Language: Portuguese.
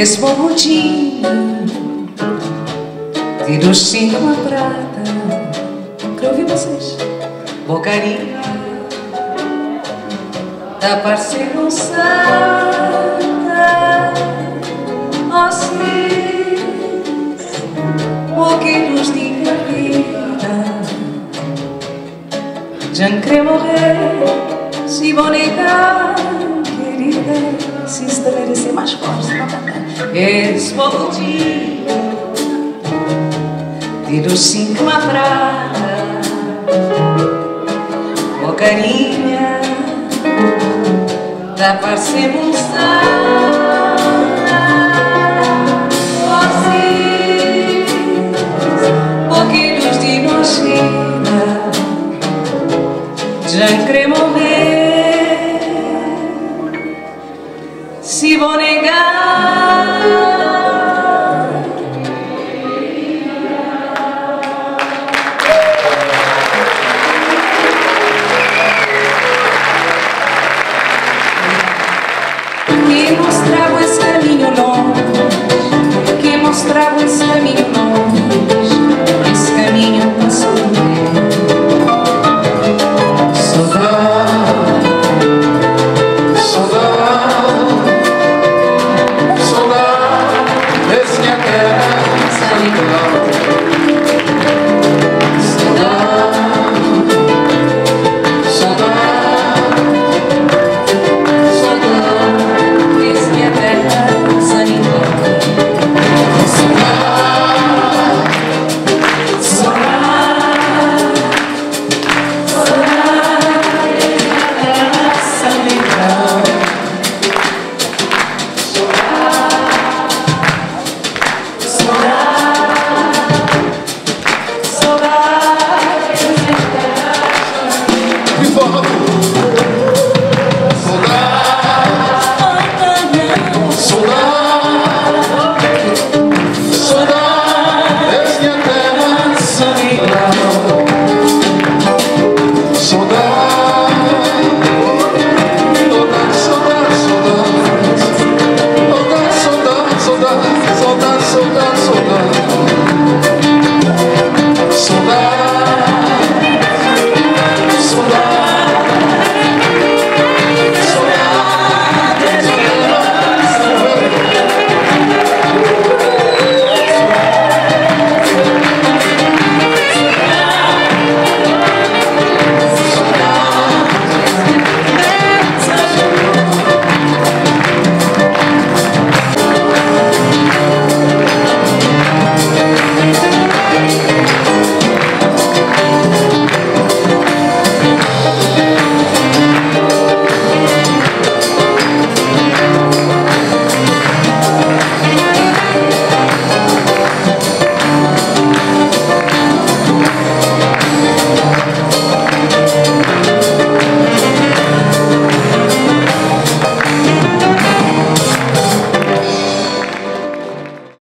Responde Tiro cinco a prata. Quero ouvir vocês. Bocaria Da Santa. Oh sim O que nos diga a vida Já quero morrer Se negar Querida Se estabelecer mais forte cantar Explodi Tiro cinco uma prata Oh carinha parceira. Pouquinhos de nojina Já